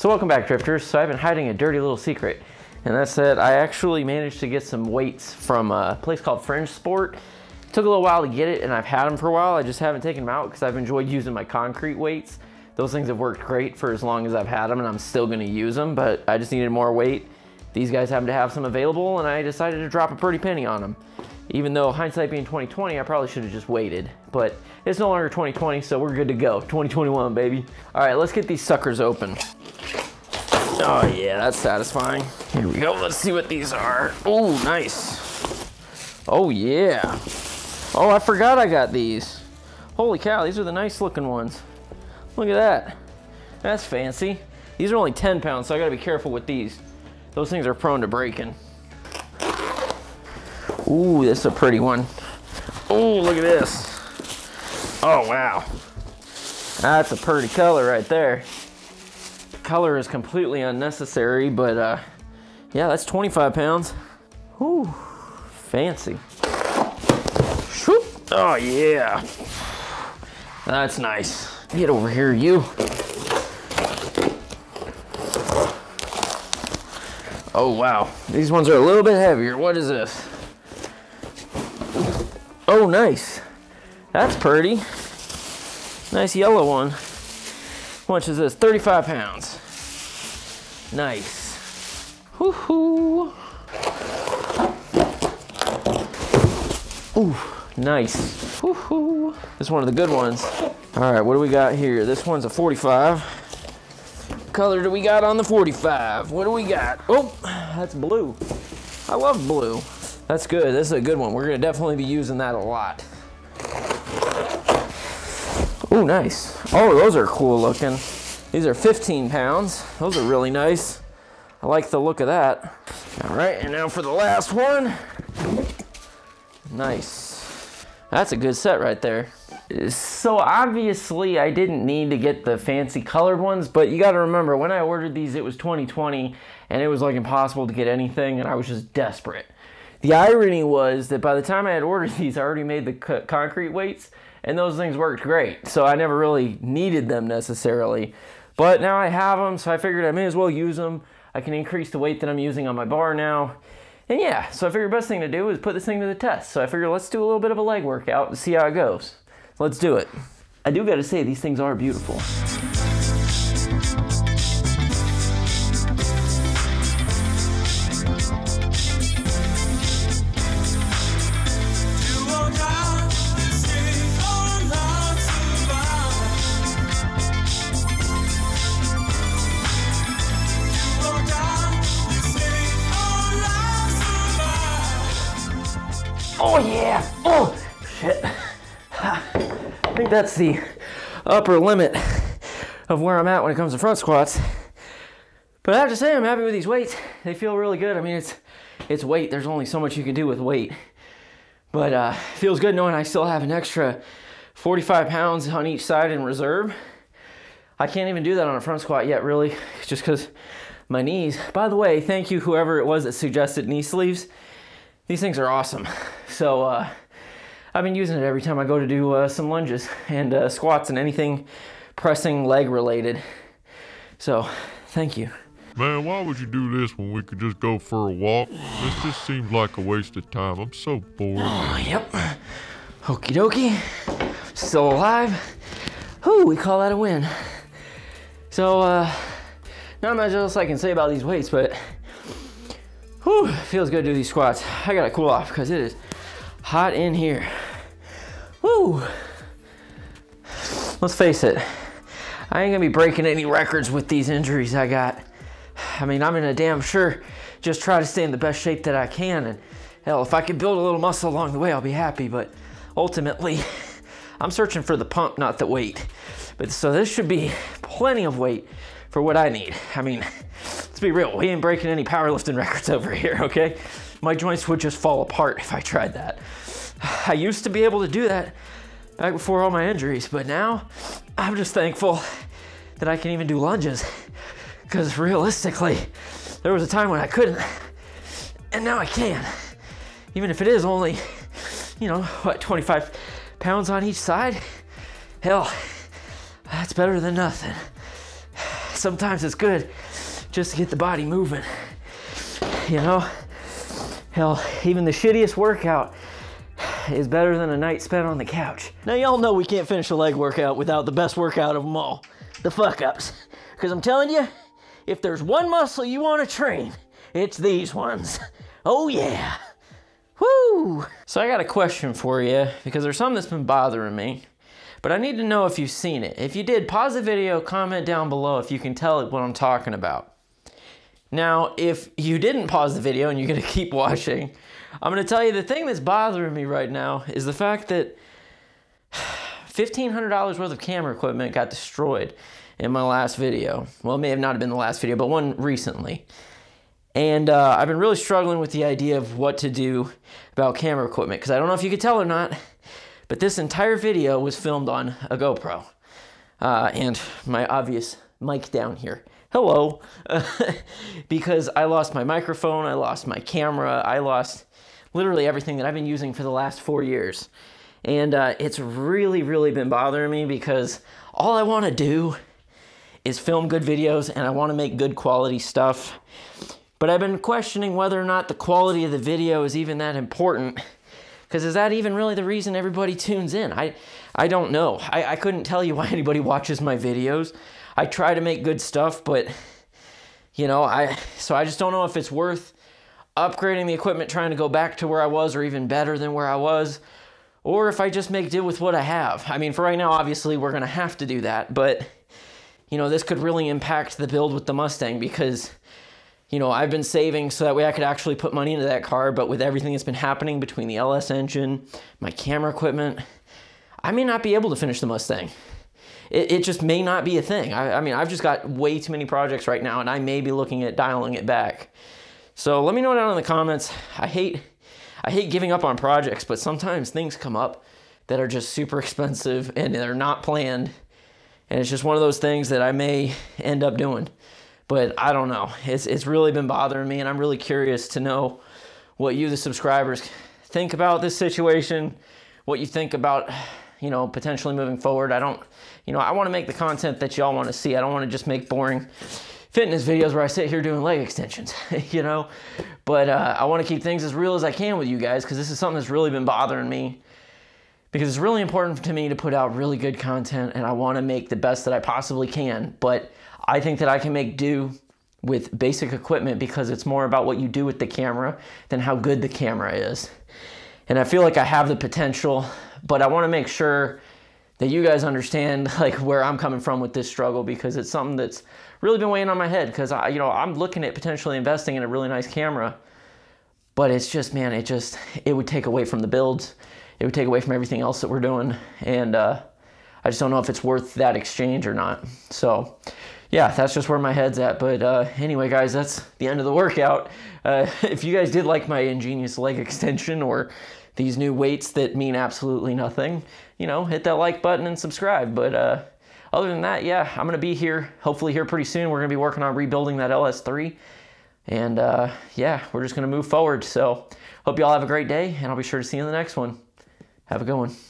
So welcome back drifters. So I've been hiding a dirty little secret and that's that I actually managed to get some weights from a place called Fringe Sport. It took a little while to get it and I've had them for a while. I just haven't taken them out because I've enjoyed using my concrete weights. Those things have worked great for as long as I've had them and I'm still gonna use them, but I just needed more weight. These guys happen to have some available and I decided to drop a pretty penny on them. Even though hindsight being 2020, I probably should have just waited, but it's no longer 2020, so we're good to go. 2021, baby. All right, let's get these suckers open. Oh yeah, that's satisfying. Here we go, let's see what these are. Oh, nice. Oh yeah. Oh, I forgot I got these. Holy cow, these are the nice looking ones. Look at that. That's fancy. These are only 10 pounds, so I gotta be careful with these. Those things are prone to breaking. Ooh, this is a pretty one. Oh, look at this. Oh, wow. That's a pretty color right there color is completely unnecessary, but uh, yeah, that's 25 pounds. Ooh, fancy. Oh yeah, that's nice. Get over here, you. Oh wow, these ones are a little bit heavier. What is this? Oh, nice. That's pretty. Nice yellow one. Much is this? 35 pounds. Nice. Woohoo. Ooh, nice. Woohoo. This is one of the good ones. All right, what do we got here? This one's a 45. Color do we got on the 45? What do we got? Oh, that's blue. I love blue. That's good. This is a good one. We're gonna definitely be using that a lot. Oh, nice. Oh, those are cool looking. These are 15 pounds. Those are really nice. I like the look of that. All right, and now for the last one. Nice. That's a good set right there. So obviously I didn't need to get the fancy colored ones, but you gotta remember when I ordered these, it was 2020 and it was like impossible to get anything and I was just desperate. The irony was that by the time I had ordered these, I already made the concrete weights and those things worked great. So I never really needed them necessarily. But now I have them, so I figured I may as well use them. I can increase the weight that I'm using on my bar now. And yeah, so I figured best thing to do is put this thing to the test. So I figured let's do a little bit of a leg workout and see how it goes. Let's do it. I do gotta say, these things are beautiful. That's the upper limit of where I'm at when it comes to front squats. But I have to say, I'm happy with these weights. They feel really good. I mean, it's it's weight. There's only so much you can do with weight. But uh, feels good knowing I still have an extra 45 pounds on each side in reserve. I can't even do that on a front squat yet, really, just because my knees. By the way, thank you whoever it was that suggested knee sleeves. These things are awesome. So uh, I've been using it every time I go to do uh, some lunges and uh, squats and anything pressing leg related. So thank you. Man, why would you do this when we could just go for a walk? This just seems like a waste of time. I'm so bored. Oh, yep. Okie dokie. Still alive. Whew, we call that a win. So, uh, not much else I can say about these weights, but Whew, feels good to do these squats. I gotta cool off because it is hot in here. Woo! Let's face it, I ain't gonna be breaking any records with these injuries I got. I mean, I'm in a damn sure just try to stay in the best shape that I can. And hell, if I can build a little muscle along the way, I'll be happy. But ultimately, I'm searching for the pump, not the weight. But so this should be plenty of weight for what I need. I mean, let's be real, we ain't breaking any powerlifting records over here, okay? My joints would just fall apart if I tried that. I used to be able to do that back before all my injuries, but now I'm just thankful that I can even do lunges. Because realistically, there was a time when I couldn't, and now I can. Even if it is only, you know, what, 25 pounds on each side? Hell, that's better than nothing. sometimes it's good just to get the body moving. You know? Hell, even the shittiest workout is better than a night spent on the couch. Now, y'all know we can't finish a leg workout without the best workout of them all the fuck ups. Because I'm telling you, if there's one muscle you want to train, it's these ones. Oh, yeah. Woo! So, I got a question for you because there's something that's been bothering me. But I need to know if you've seen it. If you did, pause the video, comment down below if you can tell what I'm talking about. Now, if you didn't pause the video and you're gonna keep watching, I'm gonna tell you the thing that's bothering me right now is the fact that $1,500 worth of camera equipment got destroyed in my last video. Well, it may have not been the last video, but one recently. And uh, I've been really struggling with the idea of what to do about camera equipment because I don't know if you could tell or not, but this entire video was filmed on a GoPro. Uh, and my obvious mic down here. Hello. because I lost my microphone, I lost my camera, I lost literally everything that I've been using for the last four years. And uh, it's really, really been bothering me because all I want to do is film good videos and I want to make good quality stuff. But I've been questioning whether or not the quality of the video is even that important because is that even really the reason everybody tunes in? I, I don't know. I, I couldn't tell you why anybody watches my videos. I try to make good stuff, but you know, I so I just don't know if it's worth upgrading the equipment, trying to go back to where I was or even better than where I was, or if I just make do with what I have. I mean, for right now, obviously, we're gonna have to do that, but you know, this could really impact the build with the Mustang because you know, I've been saving so that way I could actually put money into that car, but with everything that's been happening between the LS engine, my camera equipment, I may not be able to finish the Mustang. It, it just may not be a thing. I, I mean, I've just got way too many projects right now, and I may be looking at dialing it back. So let me know down in the comments. I hate, I hate giving up on projects, but sometimes things come up that are just super expensive and they're not planned. And it's just one of those things that I may end up doing. But I don't know. It's, it's really been bothering me, and I'm really curious to know what you, the subscribers, think about this situation, what you think about, you know, potentially moving forward. I don't, you know, I want to make the content that y'all want to see. I don't want to just make boring fitness videos where I sit here doing leg extensions, you know. But uh, I want to keep things as real as I can with you guys because this is something that's really been bothering me. Because it's really important to me to put out really good content and I want to make the best that I possibly can. But I think that I can make do with basic equipment because it's more about what you do with the camera than how good the camera is. And I feel like I have the potential, but I want to make sure that you guys understand like where I'm coming from with this struggle because it's something that's really been weighing on my head because I, you know, I'm looking at potentially investing in a really nice camera, but it's just, man, it just, it would take away from the builds. It would take away from everything else that we're doing. And uh, I just don't know if it's worth that exchange or not. So yeah, that's just where my head's at. But uh, anyway, guys, that's the end of the workout. Uh, if you guys did like my ingenious leg extension or these new weights that mean absolutely nothing, you know, hit that like button and subscribe. But uh, other than that, yeah, I'm going to be here, hopefully here pretty soon. We're going to be working on rebuilding that LS3. And uh, yeah, we're just going to move forward. So hope you all have a great day, and I'll be sure to see you in the next one. Have a good one.